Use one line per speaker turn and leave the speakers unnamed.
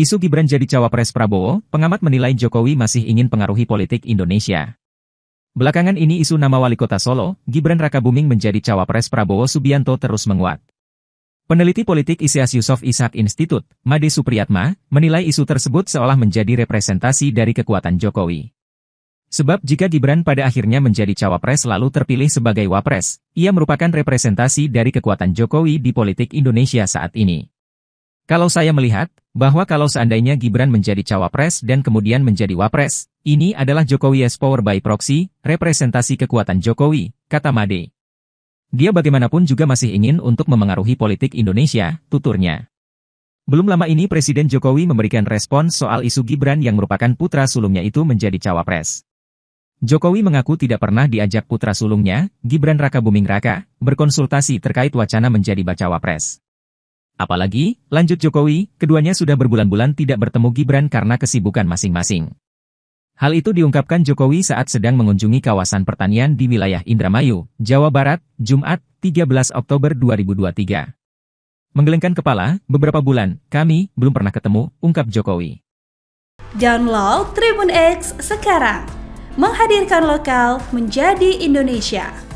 Isu Gibran jadi cawapres Prabowo, pengamat menilai Jokowi masih ingin pengaruhi politik Indonesia. Belakangan ini isu nama wali kota Solo, Gibran Rakabuming menjadi cawapres Prabowo Subianto terus menguat. Peneliti politik ISIAS Yusof Ishak Institute, Made Supriyatma, menilai isu tersebut seolah menjadi representasi dari kekuatan Jokowi. Sebab jika Gibran pada akhirnya menjadi cawapres lalu terpilih sebagai wapres, ia merupakan representasi dari kekuatan Jokowi di politik Indonesia saat ini. Kalau saya melihat, bahwa kalau seandainya Gibran menjadi cawapres dan kemudian menjadi wapres, ini adalah Jokowi's power by proxy, representasi kekuatan Jokowi, kata Made. Dia bagaimanapun juga masih ingin untuk memengaruhi politik Indonesia, tuturnya. Belum lama ini Presiden Jokowi memberikan respon soal isu Gibran yang merupakan putra sulungnya itu menjadi cawapres. Jokowi mengaku tidak pernah diajak putra sulungnya, Gibran Raka Buming Raka, berkonsultasi terkait wacana menjadi bacawa pres. Apalagi, lanjut Jokowi, keduanya sudah berbulan-bulan tidak bertemu Gibran karena kesibukan masing-masing. Hal itu diungkapkan Jokowi saat sedang mengunjungi kawasan pertanian di wilayah Indramayu, Jawa Barat, Jumat, 13 Oktober 2023. Menggelengkan kepala, beberapa bulan, kami belum pernah ketemu, ungkap Jokowi.
Download Tribun X sekarang, menghadirkan lokal menjadi Indonesia.